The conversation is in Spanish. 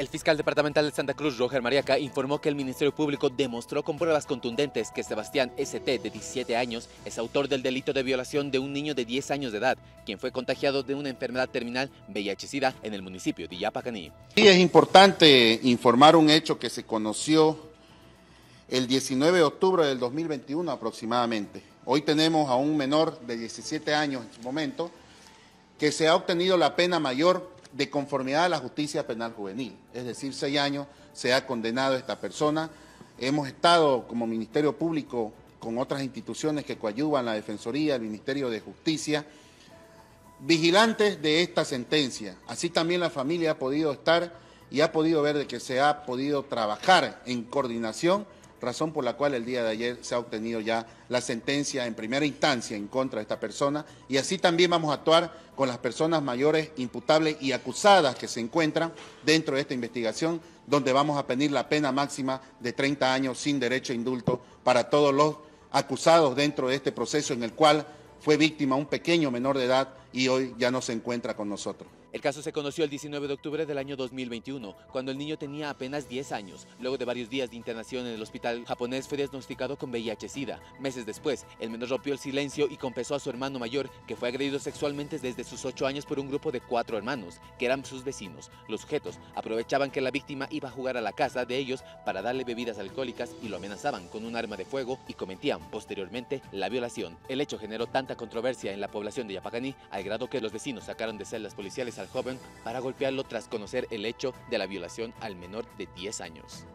El fiscal departamental de Santa Cruz, Roger Mariaca, informó que el Ministerio Público demostró con pruebas contundentes que Sebastián ST, de 17 años, es autor del delito de violación de un niño de 10 años de edad, quien fue contagiado de una enfermedad terminal VIH-Sida en el municipio de Yapacaní. Sí, es importante informar un hecho que se conoció el 19 de octubre del 2021 aproximadamente. Hoy tenemos a un menor de 17 años en su momento que se ha obtenido la pena mayor de conformidad a la justicia penal juvenil, es decir, seis años se ha condenado a esta persona. Hemos estado como Ministerio Público con otras instituciones que coadyuvan la Defensoría, el Ministerio de Justicia, vigilantes de esta sentencia. Así también la familia ha podido estar y ha podido ver de que se ha podido trabajar en coordinación razón por la cual el día de ayer se ha obtenido ya la sentencia en primera instancia en contra de esta persona. Y así también vamos a actuar con las personas mayores imputables y acusadas que se encuentran dentro de esta investigación, donde vamos a pedir la pena máxima de 30 años sin derecho a indulto para todos los acusados dentro de este proceso en el cual fue víctima un pequeño menor de edad y hoy ya no se encuentra con nosotros. El caso se conoció el 19 de octubre del año 2021, cuando el niño tenía apenas 10 años. Luego de varios días de internación en el hospital japonés fue diagnosticado con VIH-Sida. Meses después, el menor rompió el silencio y confesó a su hermano mayor que fue agredido sexualmente desde sus 8 años por un grupo de cuatro hermanos, que eran sus vecinos. Los sujetos aprovechaban que la víctima iba a jugar a la casa de ellos para darle bebidas alcohólicas y lo amenazaban con un arma de fuego y cometían posteriormente la violación. El hecho generó tanta controversia en la población de Yapacaní grado que los vecinos sacaron de celdas policiales al joven para golpearlo tras conocer el hecho de la violación al menor de 10 años.